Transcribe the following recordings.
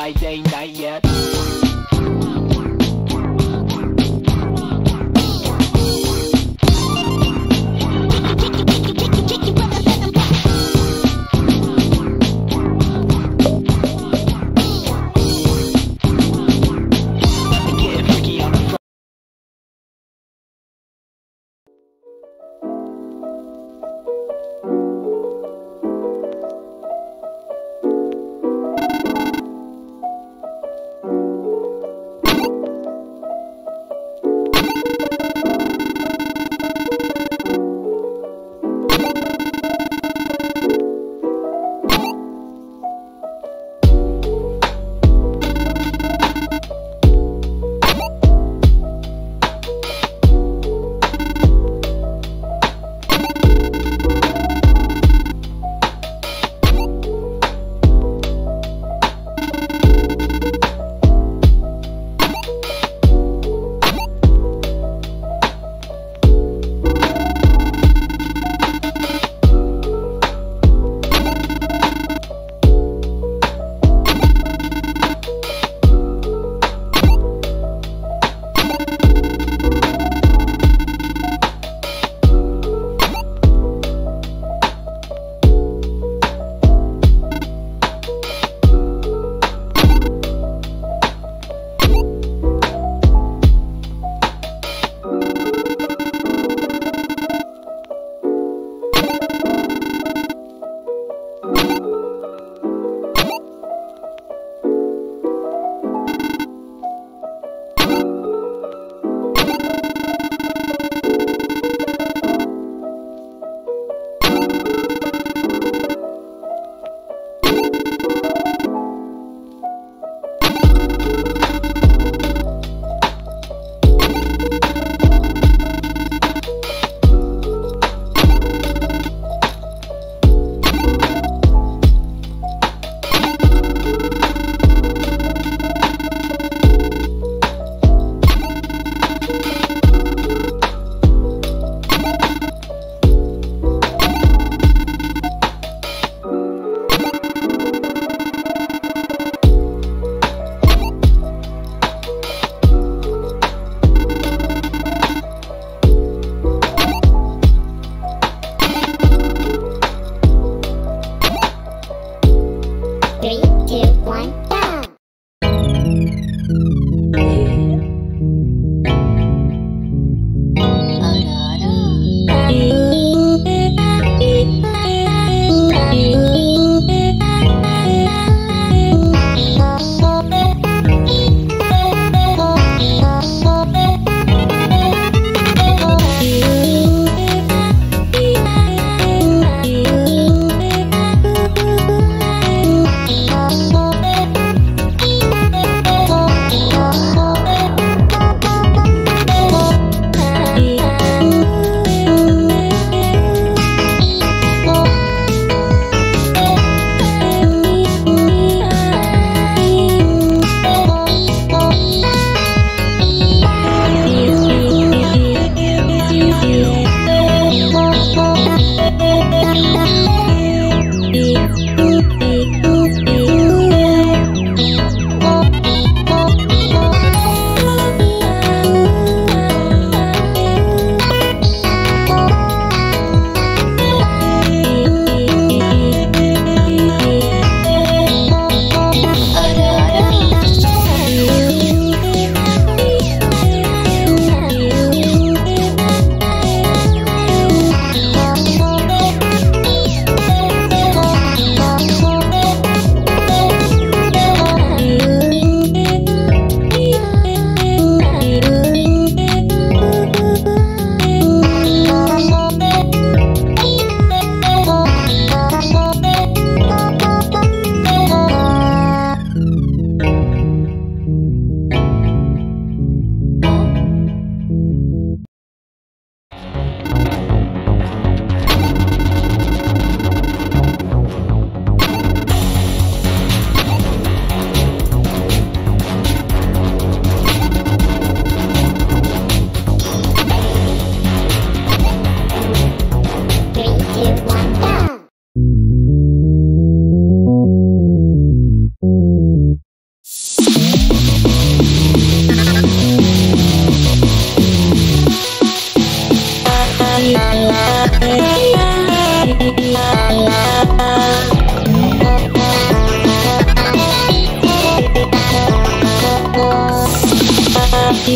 Friday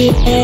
yeah.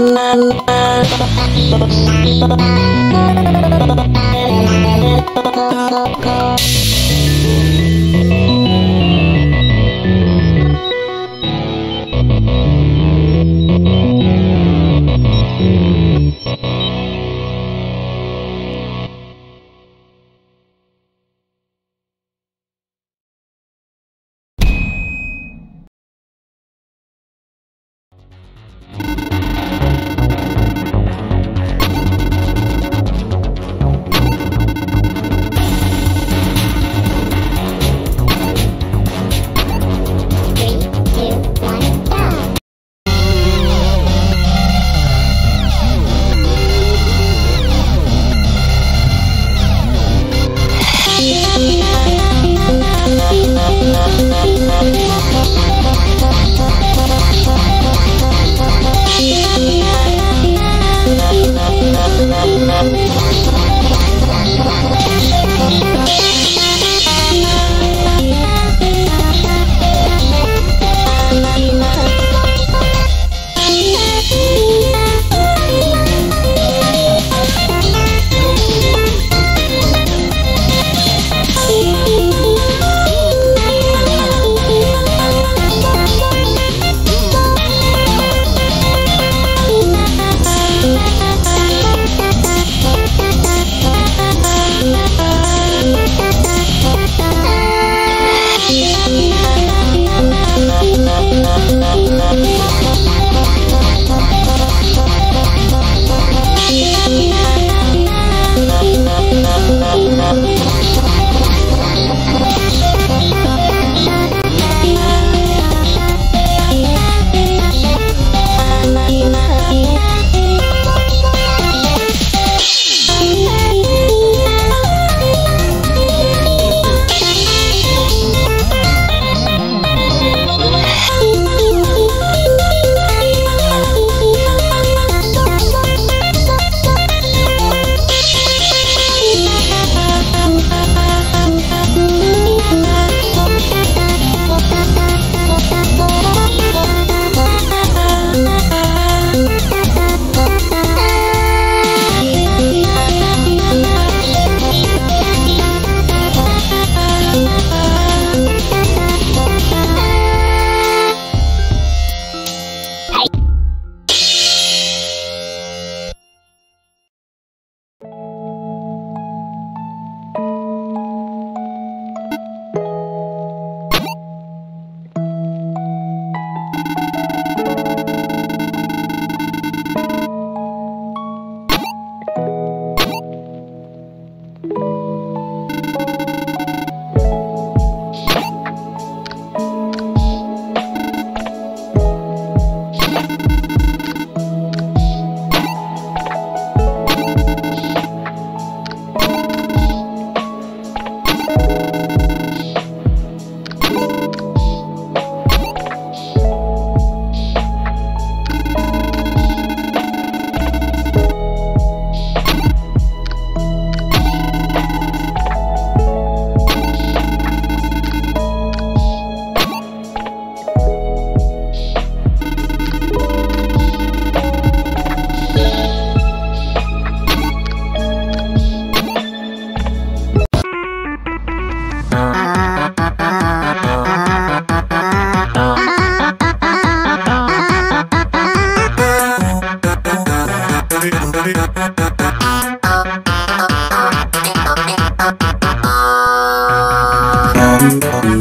Thank you. come, come.